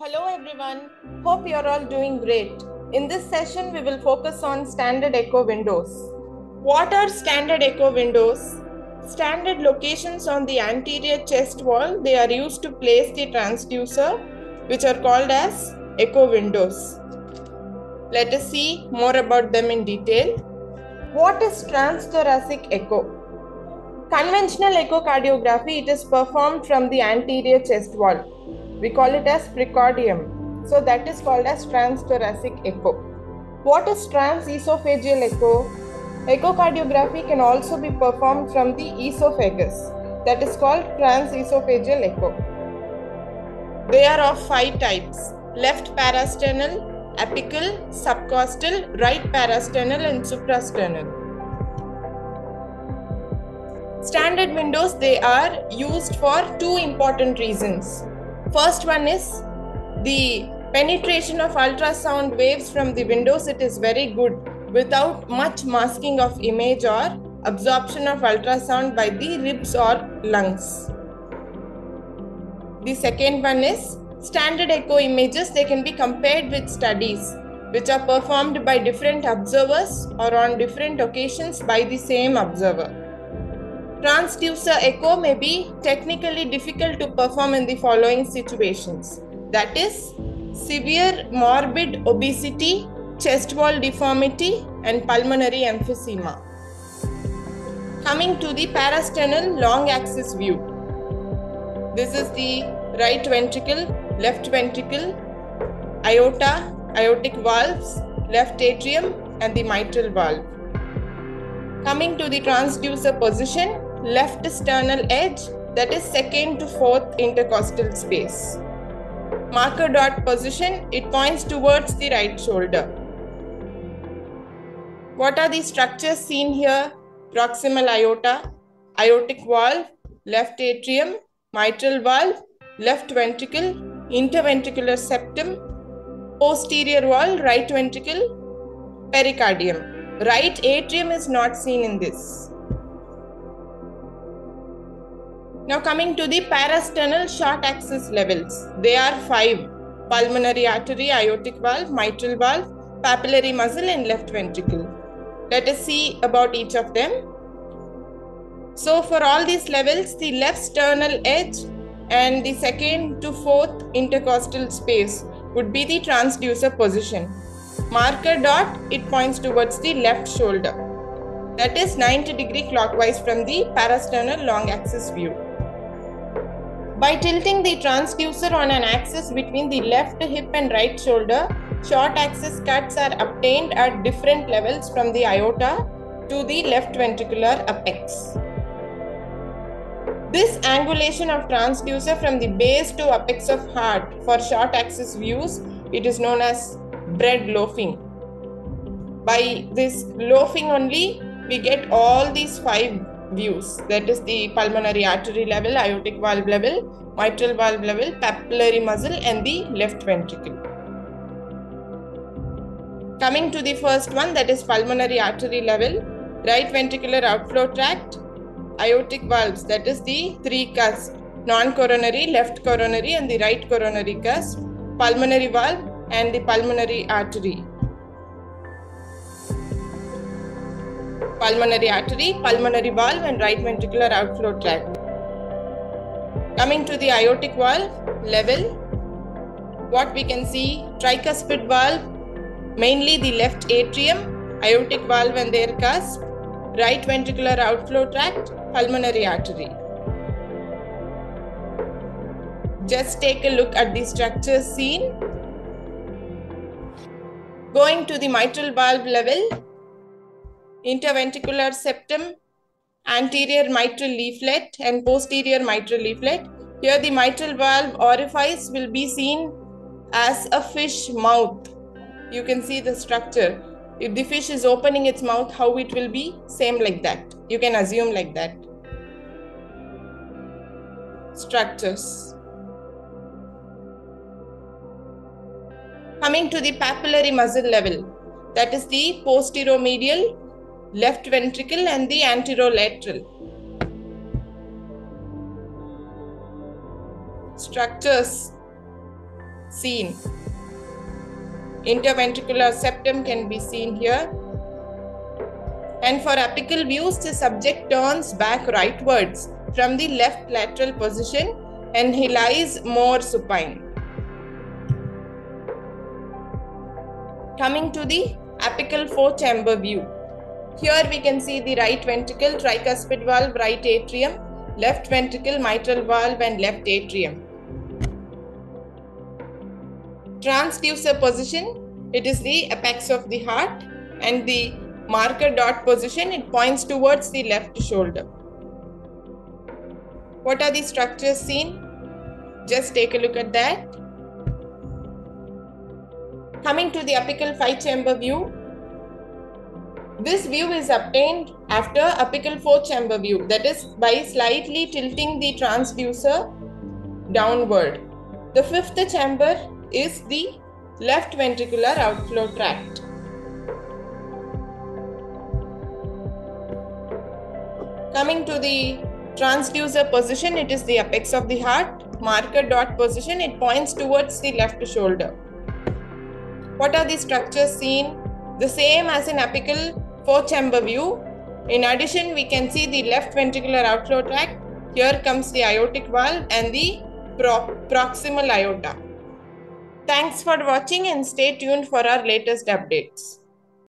Hello everyone, hope you're all doing great. In this session, we will focus on standard echo windows. What are standard echo windows? Standard locations on the anterior chest wall, they are used to place the transducer, which are called as echo windows. Let us see more about them in detail. What is transthoracic echo? Conventional echocardiography, it is performed from the anterior chest wall we call it as precordium. So that is called as transthoracic echo. What is transesophageal echo? Echocardiography can also be performed from the esophagus. That is called transesophageal echo. They are of five types left parasternal, apical, subcostal, right parasternal, and suprasternal. Standard windows they are used for two important reasons. First one is the penetration of ultrasound waves from the windows. It is very good without much masking of image or absorption of ultrasound by the ribs or lungs. The second one is standard echo images. They can be compared with studies which are performed by different observers or on different occasions by the same observer. Transthoracic echo may be technically difficult to perform in the following situations that is, severe morbid obesity, chest wall deformity, and pulmonary emphysema. Coming to the parasternal long axis view. This is the right ventricle, left ventricle, aorta, aortic valves, left atrium, and the mitral valve. Coming to the transducer position, left sternal edge that is second to fourth intercostal space. Marker dot position, it points towards the right shoulder. What are the structures seen here? Proximal aorta, aortic valve, left atrium, mitral valve, left ventricle, interventricular septum, posterior wall, right ventricle, pericardium. Right atrium is not seen in this. Now coming to the parasternal short axis levels. They are five. Pulmonary artery, aortic valve, mitral valve, papillary muscle and left ventricle. Let us see about each of them. So for all these levels, the left sternal edge and the second to fourth intercostal space would be the transducer position. Marker dot, it points towards the left shoulder. That is 90 degree clockwise from the parasternal long axis view. By tilting the transducer on an axis between the left hip and right shoulder, short axis cuts are obtained at different levels from the aorta to the left ventricular apex. This angulation of transducer from the base to apex of heart for short axis views, it is known as bread loafing. By this loafing only, we get all these five views. That is the pulmonary artery level aortic valve level mitral valve level papillary muscle and the left ventricle. Coming to the first one that is pulmonary artery level right ventricular outflow tract aortic valves that is the three cusp non coronary left coronary and the right coronary cusp pulmonary valve and the pulmonary artery pulmonary artery, pulmonary valve, and right ventricular outflow tract. Coming to the aortic valve level, what we can see tricuspid valve, mainly the left atrium, aortic valve and their cusp, right ventricular outflow tract, pulmonary artery. Just take a look at the structures seen. Going to the mitral valve level, interventricular septum, anterior mitral leaflet and posterior mitral leaflet. Here the mitral valve orifice will be seen as a fish mouth. You can see the structure. If the fish is opening its mouth, how it will be? Same like that. You can assume like that. Structures. Coming to the papillary muscle level, that is the posteromedial left ventricle and the anterolateral. Structures. seen. Interventricular septum can be seen here. And for apical views, the subject turns back rightwards from the left lateral position and he lies more supine. Coming to the apical four chamber view. Here we can see the right ventricle, tricuspid valve, right atrium, left ventricle, mitral valve and left atrium. Transducer position, it is the apex of the heart and the marker dot position, it points towards the left shoulder. What are the structures seen? Just take a look at that. Coming to the apical five chamber view, this view is obtained after apical four chamber view, that is by slightly tilting the transducer downward. The fifth chamber is the left ventricular outflow tract. Coming to the transducer position, it is the apex of the heart. Marker dot position, it points towards the left shoulder. What are the structures seen? The same as in apical four chamber view. In addition, we can see the left ventricular outflow tract. Here comes the aortic valve and the pro proximal aorta. Thanks for watching and stay tuned for our latest updates.